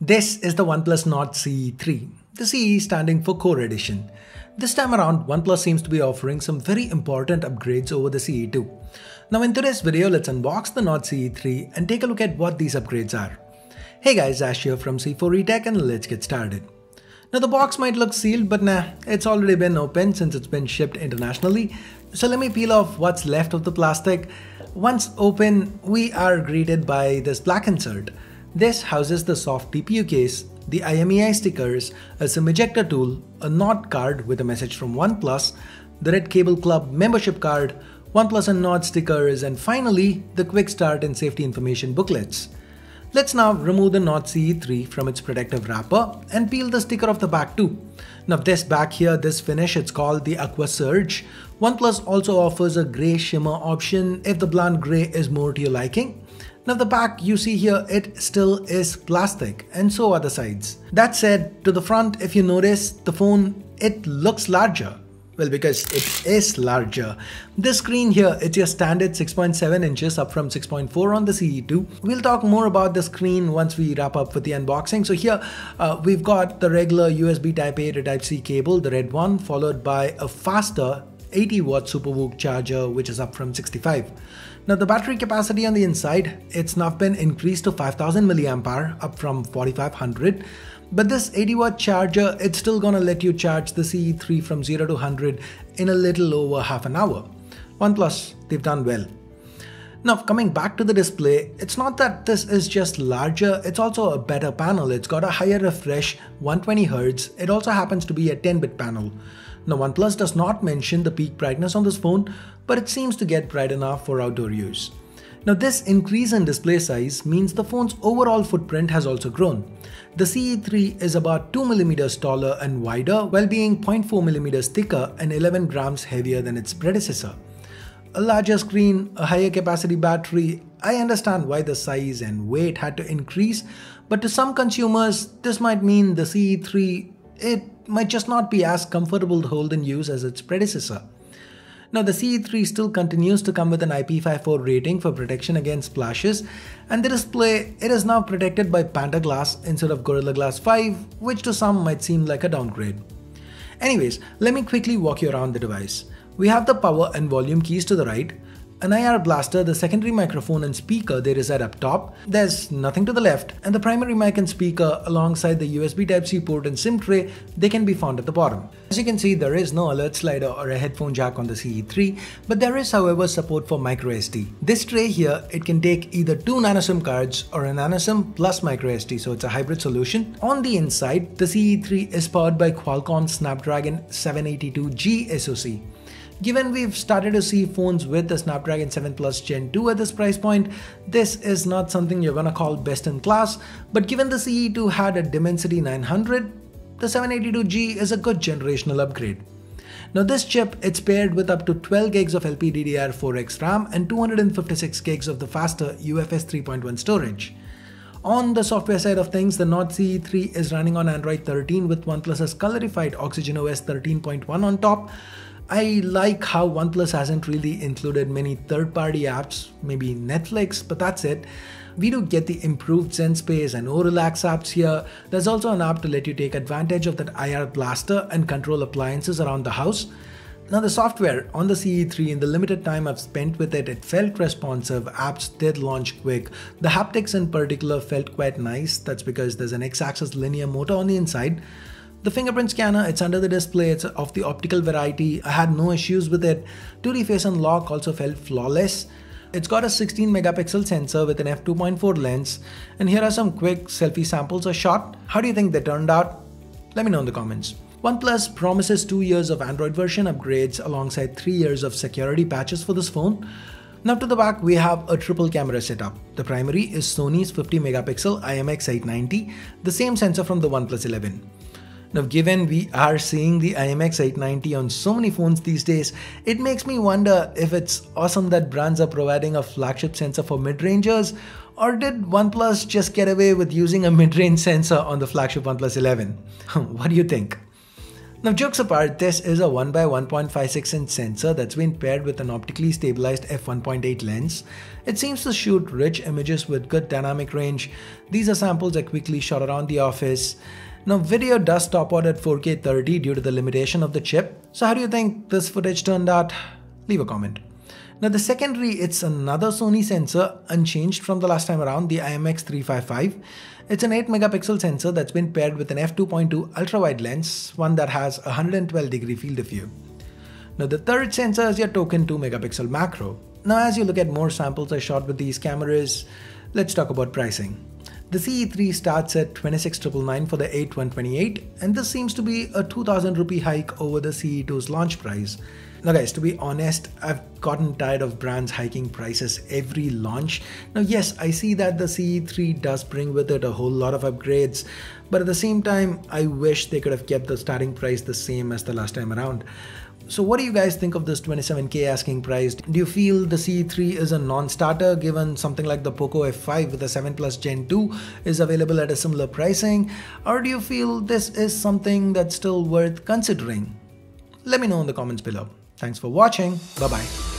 This is the OnePlus Nord CE3, the CE standing for Core Edition. This time around, OnePlus seems to be offering some very important upgrades over the CE2. Now in today's video, let's unbox the Nord CE3 and take a look at what these upgrades are. Hey guys, Ash here from C4eTech and let's get started. Now the box might look sealed, but nah, it's already been opened since it's been shipped internationally. So let me peel off what's left of the plastic. Once open, we are greeted by this black insert. This houses the soft TPU case, the IMEI stickers, a SIM ejector tool, a Nord card with a message from OnePlus, the Red Cable Club membership card, OnePlus and Nord stickers, and finally the quick start and safety information booklets. Let's now remove the Nord CE3 from its protective wrapper and peel the sticker off the back too. Now this back here, this finish, it's called the Aqua Surge. OnePlus also offers a grey shimmer option if the blunt grey is more to your liking. Now the back you see here, it still is plastic and so are the sides. That said, to the front if you notice, the phone, it looks larger. Well, because it is larger. This screen here, it's your standard 6.7 inches up from 6.4 on the CE2. We'll talk more about the screen once we wrap up with the unboxing. So here, uh, we've got the regular USB Type-A to Type-C cable, the red one, followed by a faster 80 watt SuperVOOC charger, which is up from 65. Now the battery capacity on the inside, it's now been increased to 5000 mAh up from 4500. But this 80 watt charger, it's still gonna let you charge the CE3 from 0 to 100 in a little over half an hour. OnePlus, they've done well. Now coming back to the display, it's not that this is just larger, it's also a better panel. It's got a higher refresh, 120Hz. It also happens to be a 10-bit panel. Now OnePlus does not mention the peak brightness on this phone, but it seems to get bright enough for outdoor use. Now this increase in display size means the phone's overall footprint has also grown. The CE3 is about 2mm taller and wider while being 0.4mm thicker and 11 grams heavier than its predecessor. A larger screen, a higher capacity battery, I understand why the size and weight had to increase, but to some consumers this might mean the CE3 it might just not be as comfortable to hold and use as its predecessor. Now the CE3 still continues to come with an IP54 rating for protection against splashes and the display it is now protected by Panda Glass instead of Gorilla Glass 5 which to some might seem like a downgrade. Anyways, let me quickly walk you around the device. We have the power and volume keys to the right, an IR blaster, the secondary microphone and speaker there is at up top. There's nothing to the left and the primary mic and speaker alongside the USB Type-C port and SIM tray they can be found at the bottom. As you can see there is no alert slider or a headphone jack on the CE3 but there is however support for microSD. This tray here it can take either two nanoSIM cards or a nanoSIM plus microSD so it's a hybrid solution. On the inside the CE3 is powered by Qualcomm Snapdragon 782G SoC. Given we've started to see phones with the Snapdragon 7 Plus Gen 2 at this price point, this is not something you're gonna call best in class, but given the CE2 had a Dimensity 900, the 782G is a good generational upgrade. Now this chip, it's paired with up to 12 gigs of LPDDR4X RAM and 256 gigs of the faster UFS 3.1 storage. On the software side of things, the Nord CE3 is running on Android 13 with OnePlus's colorified Oxygen OS 13.1 on top, I like how OnePlus hasn't really included many third-party apps, maybe Netflix, but that's it. We do get the improved Zen Space and O-Relax apps here. There's also an app to let you take advantage of that IR blaster and control appliances around the house. Now the software on the CE3 in the limited time I've spent with it, it felt responsive, apps did launch quick. The haptics in particular felt quite nice, that's because there's an X-axis linear motor on the inside. The fingerprint scanner, it's under the display, it's of the optical variety. I had no issues with it. 2D face unlock also felt flawless. It's got a 16 megapixel sensor with an f2.4 lens. And here are some quick selfie samples I shot. How do you think they turned out? Let me know in the comments. OnePlus promises 2 years of Android version upgrades alongside 3 years of security patches for this phone. Now to the back we have a triple camera setup. The primary is Sony's 50 megapixel IMX890, the same sensor from the OnePlus 11. Now, given we are seeing the IMX890 on so many phones these days, it makes me wonder if it's awesome that brands are providing a flagship sensor for mid-rangers, or did OnePlus just get away with using a mid-range sensor on the flagship OnePlus 11? what do you think? Now jokes apart, this is a 1x 1.56 inch sensor that's been paired with an optically stabilized f1.8 lens. It seems to shoot rich images with good dynamic range. These are samples I quickly shot around the office. Now video does top out at 4K 30 due to the limitation of the chip. So how do you think this footage turned out? Leave a comment. Now the secondary, it's another Sony sensor, unchanged from the last time around, the IMX355. It's an 8 megapixel sensor that's been paired with an f2.2 ultra-wide lens, one that has a 112 degree field of view. Now the third sensor is your token 2 megapixel macro. Now as you look at more samples I shot with these cameras, let's talk about pricing. The CE3 starts at 26,999 for the 8128 and this seems to be a 2000 rupee hike over the CE2's launch price. Now guys, to be honest, I've gotten tired of brands hiking prices every launch. Now yes, I see that the CE3 does bring with it a whole lot of upgrades, but at the same time, I wish they could have kept the starting price the same as the last time around. So what do you guys think of this 27k asking price? Do you feel the C3 is a non-starter given something like the Poco F5 with a 7 Plus Gen 2 is available at a similar pricing? Or do you feel this is something that's still worth considering? Let me know in the comments below. Thanks for watching. Bye bye.